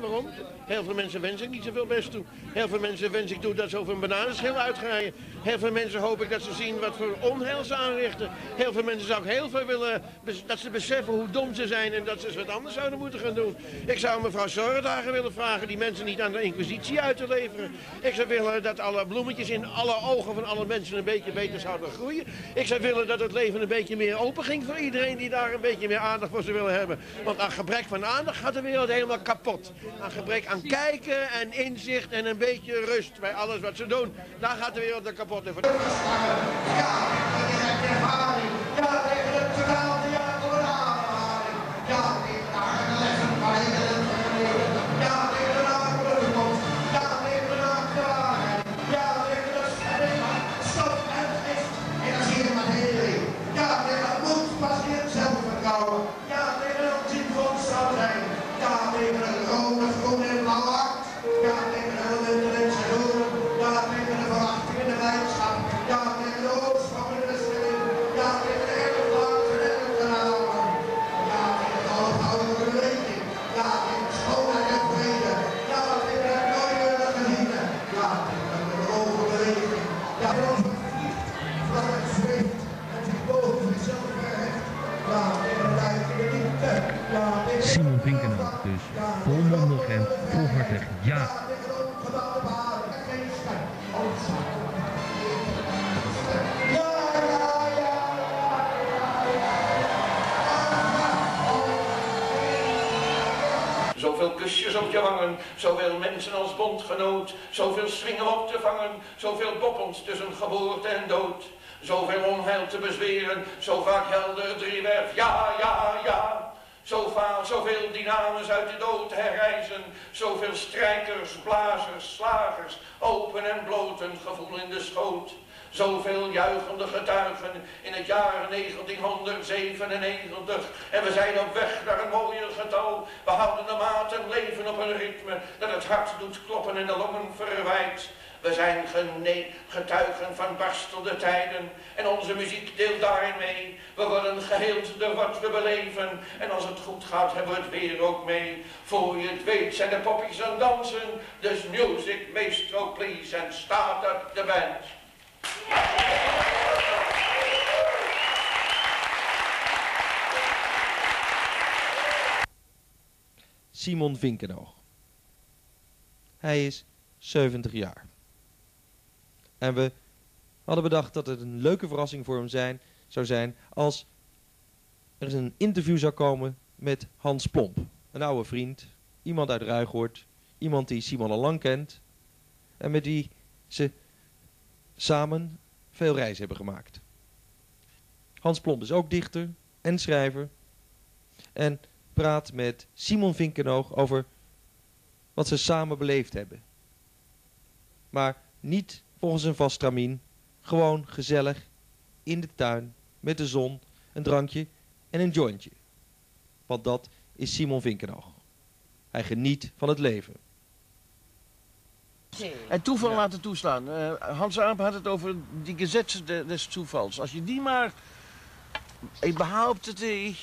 Waarom? Heel veel mensen wensen ik niet zoveel best toe. Heel veel mensen wens ik toe dat ze over een bananenschil uitgaaien. Heel veel mensen hoop ik dat ze zien wat voor onheil ze aanrichten. Heel veel mensen zou ik heel veel willen dat ze beseffen hoe dom ze zijn en dat ze wat anders zouden moeten gaan doen. Ik zou mevrouw Zorgdagen willen vragen die mensen niet aan de inquisitie uit te leveren. Ik zou willen dat alle bloemetjes in alle ogen van alle mensen een beetje beter zouden groeien. Ik zou willen dat het leven een beetje meer open ging voor iedereen die daar een beetje meer aandacht voor zou willen hebben. Want aan gebrek van aandacht gaat de wereld helemaal kapot. Aan gebrek aan kijken en inzicht en een beetje rust bij alles wat ze doen, daar gaat de wereld er kapot in. Ja, cabrón. Kusjes op je wangen, zoveel mensen als bondgenoot, zoveel swingen op te vangen, zoveel boppens tussen geboorte en dood. Zoveel onheil te bezweren, zo vaak helder driewerf, ja, ja, ja. Zo vaak, zoveel dynamos uit de dood herrijzen, zoveel strijkers, blazers, slagers, open en bloot een gevoel in de schoot. Zoveel juichende getuigen in het jaar 1997. En we zijn op weg naar een mooier We houden de maat en leven op een ritme dat het hart doet kloppen en de longen verwijt. We zijn getuigen van barstelde tijden en onze muziek deelt daarin mee. We worden geheeld door wat we beleven en als het goed gaat hebben we het weer ook mee. Voor je het weet zijn de poppies aan dansen, dus music maestro please en start up the band. Simon Vinkenoog. Hij is 70 jaar. En we hadden bedacht dat het een leuke verrassing voor hem zijn, zou zijn als er eens een interview zou komen met Hans Plomp. Een oude vriend, iemand uit Ruigoort, iemand die Simon al lang kent en met wie ze samen veel reizen hebben gemaakt. Hans Plomp is ook dichter en schrijver en praat met Simon Vinkenoog over wat ze samen beleefd hebben. Maar niet volgens een vast stramien, gewoon gezellig in de tuin met de zon, een drankje en een jointje. Want dat is Simon Vinkenoog. Hij geniet van het leven. En toeval laten toeslaan. Eh, Hans Aap had het over die gezet de- des toevals. Als je die maar... Ik behaupte het... eh,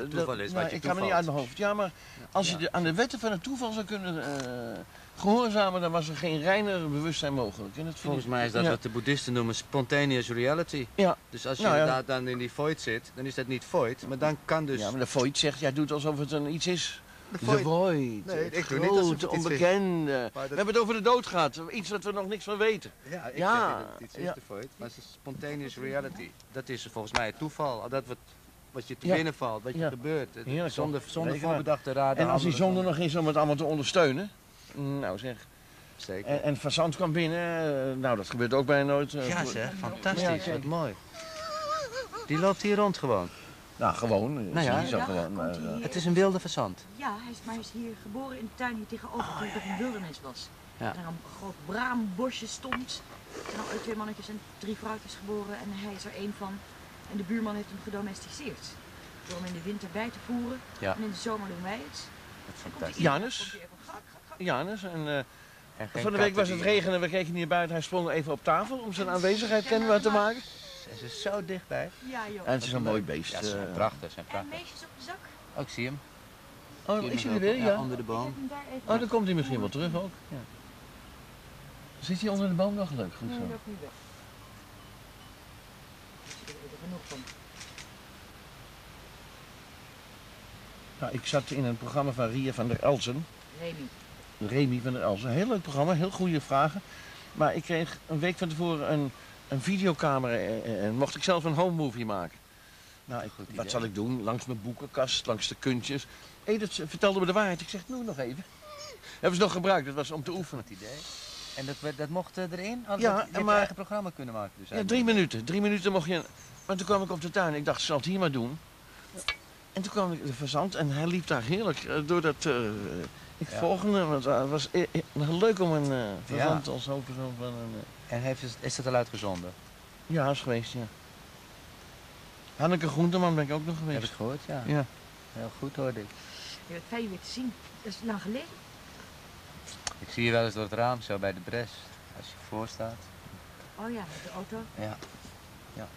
dat- Toeval is wat nou, je Ik kan me niet uit mijn hoofd. Ja, maar als je de- aan de wetten van het toeval zou kunnen eh, gehoorzamen... dan was er geen reiner bewustzijn mogelijk. En dat Volgens ik- mij is dat ja. wat de boeddhisten noemen spontaneous reality. Ja. Dus als je Nou ja. inderdaad dan in die void zit, dan is dat niet void, maar dan kan dus... Ja, maar de Void zegt, jij doet alsof het een iets is. De void- Void. Nee, het ik doe niet alsof grote, het iets is. onbekende. Dat- We hebben het over de dood gehad. Iets wat we nog niks van weten. Ja, ik Ja, zeg dat het iets is ja. de void, maar het is spontaneous reality. Dat is volgens mij het toeval, dat wat, wat je te Ja. binnen valt, wat je gebeurt. Zonder zonder voorbedachte raden. En als die handelen zon er nog is om het allemaal te ondersteunen. Nou zeg. Zeker. En, en Fazant kwam binnen. eh, Nou, dat gebeurt ook bijna nooit. eh, Ja zeg, fantastisch, wat mooi. Die loopt hier rond gewoon. Nou, gewoon. eh, Nou ja. zo Ja, gewoon. komt maar, hij eh, hier. Het is een wilde fazant. Ja, hij is, maar hij is hier geboren in de tuin hier tegenover toen het nog een wildernis was. Ja. En er een groot braambosje stond. En al twee mannetjes en drie vrouwtjes geboren en hij is er één van. En de buurman heeft hem gedomesticeerd. Door hem in de winter bij te voeren. Ja. En in de zomer doen wij het. Dat is Janus? Janus. En, eh, En van de week was het die- regenen. We keken hier buiten. Hij sprong even op tafel om zijn aanwezigheid kenbaar te maken. Ze is zo dichtbij. Ja joh. En het is een mooi beest. Ja, ze zijn eh. prachtig, ze zijn En prachtig. meisjes op de zak? Oh, ik zie hem. Oh, is hij er weer? wel. Ja. onder de boom. Oh, dan komt hij misschien wel terug ook. Ja. Zit hij onder de boom nog leuk? Goed Nee, zo. loop nu weg. Ik er genoeg van. Nou, ik zat in een programma van Ria van der Elsen. Remy. Remy van der Elsen. Heel leuk programma, heel goede vragen. Maar ik kreeg een week van tevoren een, een videocamera en, en mocht ik zelf een home movie maken. Nou, ik, Goed wat idee. zal ik doen? Langs mijn boekenkast, langs de kuntjes. Edith vertelde me de waarheid. Ik zeg, nu nog even. Hebben ze nog gebruikt, dat was om te oefenen. Goed idee. En dat, werd- dat mocht eh, erin? Had Ja, dat, maar- je eigen programma kunnen maken dus. Ja, drie minuten. Drie minuten mocht je... Maar toen kwam ik op de tuin. Ik dacht, ik zal het hier maar doen. En toen kwam ik de verzand en hij liep daar heerlijk eh, door dat... eh, ik Ja. hem, want het was eh, eh, leuk om een eh verzand als hoofdpersoon van een... eh, En heeft, is het al uitgezonden? Ja, is geweest, ja. Hanneke Groenteman ben ik ook nog Heb geweest. ik gehoord, ja. Ja. Heel goed hoorde ik. Fijn je weer te zien. Dat is lang geleden. Ik zie je wel eens door het raam, zo bij de bres. Als je voor staat. Oh ja, met de auto. Ja.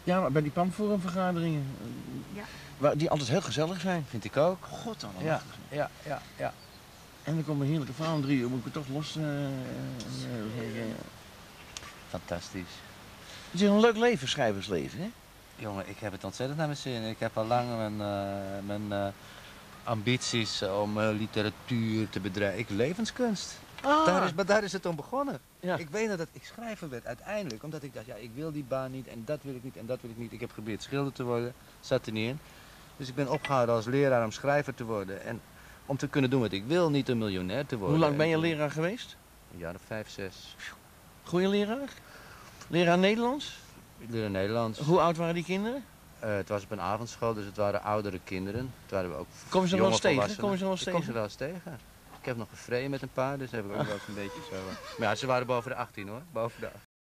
Ja, maar bij die PAM-forumvergaderingen, eh, Ja. waar, die altijd heel gezellig zijn. Vind ik ook. God dan. Ja, ja, ja, ja. En dan komt een heerlijke vrouw om drie uur, moet ik het toch los... eh, eh. Fantastisch. Het is een leuk leven, schrijversleven, hè? Jongen, ik heb het ontzettend naar mijn zin. Ik heb al lang mijn, mijn ambities om literatuur te bedrijven. Ik levenskunst. Daar, is, maar daar is het om begonnen. Ja. Ik weet dat ik schrijver werd uiteindelijk. Omdat ik dacht, ja, ik wil die baan niet en dat wil ik niet en dat wil ik niet. Ik heb geprobeerd schilder te worden. Zat er niet in. Dus ik ben opgehouden als leraar om schrijver te worden. En om te kunnen doen wat ik wil, niet een miljonair te worden. Hoe lang ben je leraar geweest? Een jaar of vijf, zes. Goeie leraar? Leraar Nederlands? Ik leerde Nederlands. Hoe oud waren die kinderen? Eh, het was op een avondschool, dus het waren oudere kinderen. Het waren ook Komen ze nog wel eens tegen? Komen ze wel eens Ik kom ze tegen? wel eens tegen. Ik heb nog gevreden met een paar, dus heb ik ook wel eens een beetje zo. eh. Maar ja, ze waren boven de 18 hoor. Boven de 18.